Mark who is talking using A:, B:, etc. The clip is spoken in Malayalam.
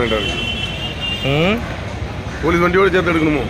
A: വേണ്ടത്. പോലീസ് വണ്ടിയോട് ചേർത്ത് എടുക്കണമോ?